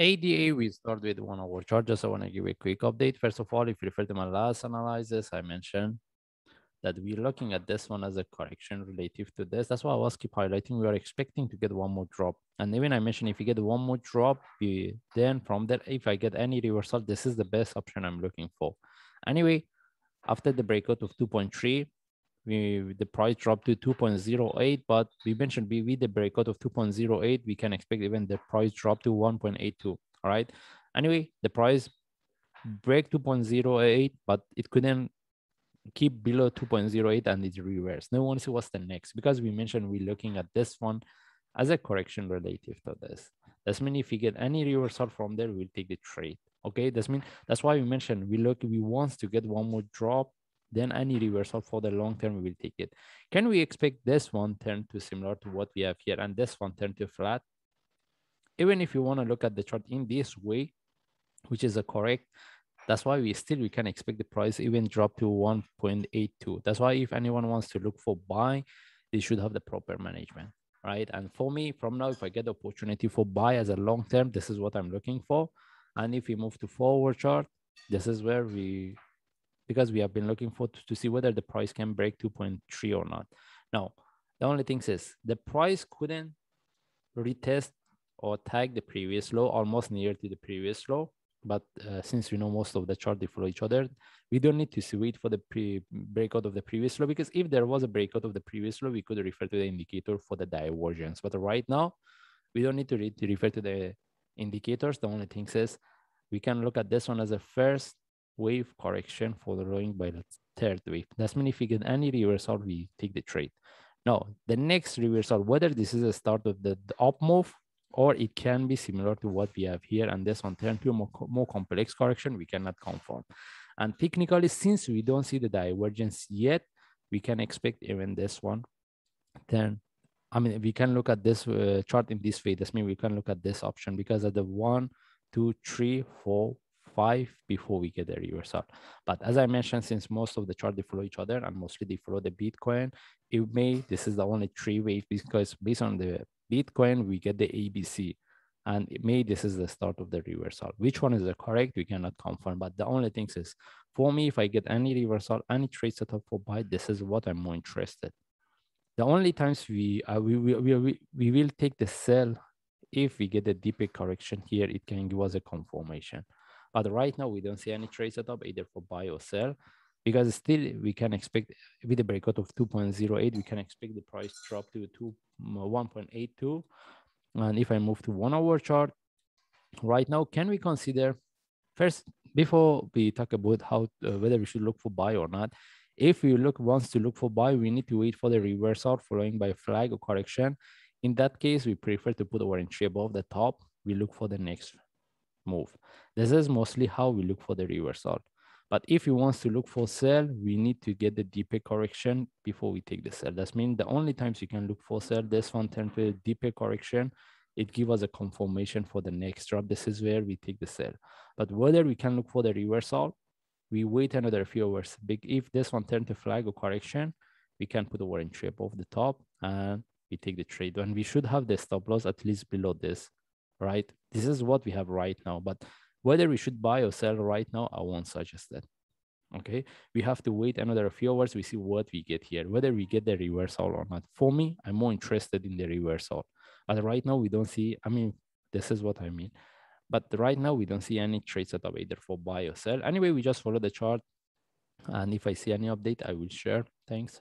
ADA, we start with one hour chart. Just I want to give a quick update. First of all, if you refer to my last analysis, I mentioned that we're looking at this one as a correction relative to this. That's why I was keep highlighting. We are expecting to get one more drop. And even I mentioned if you get one more drop, we, then from there, if I get any reversal, this is the best option I'm looking for. Anyway, after the breakout of 2.3, we the price dropped to 2.08, but we mentioned we with the breakout of 2.08, we can expect even the price drop to 1.82. All right. Anyway, the price break 2.08, but it couldn't keep below 2.08 and it reverse. Now, want to see what's the next because we mentioned we're looking at this one as a correction relative to this. That's mean if we get any reversal from there, we'll take the trade. Okay, that's mean that's why we mentioned we look we want to get one more drop, then any reversal for the long term we will take it. Can we expect this one turn to similar to what we have here and this one turn to flat? Even if you want to look at the chart in this way, which is a correct, that's why we still we can expect the price even drop to 1.82. That's why if anyone wants to look for buy, they should have the proper management, right? And for me, from now, if I get the opportunity for buy as a long term, this is what I'm looking for. And if we move to forward chart, this is where we, because we have been looking for to, see whether the price can break 2.3 or not. Now, the only thing is the price couldn't retest or tag the previous low almost near to the previous low but uh, since we know most of the chart they follow each other we don't need to wait for the pre breakout of the previous low because if there was a breakout of the previous low we could refer to the indicator for the divergence but right now we don't need to, re to refer to the indicators the only thing is we can look at this one as a first wave correction following by the third wave. That's mean if we get any reversal we take the trade. Now the next reversal whether this is a start of the, the up move or it can be similar to what we have here and this one turn a more, more complex correction we cannot confirm and technically since we don't see the divergence yet we can expect even this one then i mean we can look at this uh, chart in this way. This means we can look at this option because of the one two three four five before we get the reversal but as i mentioned since most of the chart they follow each other and mostly they follow the bitcoin it may this is the only three waves because based on the Bitcoin, we get the ABC. And it may this is the start of the reversal. Which one is the correct? We cannot confirm. But the only thing is, for me, if I get any reversal, any trade setup for buy, this is what I'm more interested. The only times we, uh, we, we, we, we will take the sell if we get a deeper correction here, it can give us a confirmation. But right now, we don't see any trade setup either for buy or sell because still we can expect with the breakout of 2.08 we can expect the price drop to 2 1.82 and if i move to one hour chart right now can we consider first before we talk about how uh, whether we should look for buy or not if we look wants to look for buy we need to wait for the reversal following by a flag or correction. In that case we prefer to put our entry above the top. We look for the next move this is mostly how we look for the reversal but if we want to look for sell, we need to get the deeper correction before we take the sell. That means the only times you can look for sell, this one turn to a deeper correction, it gives us a confirmation for the next drop. This is where we take the sell. But whether we can look for the reversal, we wait another few hours. If this one turn to flag or correction, we can put a warning entry off the top and we take the trade. And we should have the stop loss at least below this, right? This is what we have right now. But whether we should buy or sell right now, I won't suggest that. Okay, we have to wait another few hours. We see what we get here, whether we get the reversal or not. For me, I'm more interested in the reversal. But right now, we don't see, I mean, this is what I mean. But right now, we don't see any trade setup either for buy or sell. Anyway, we just follow the chart. And if I see any update, I will share. Thanks.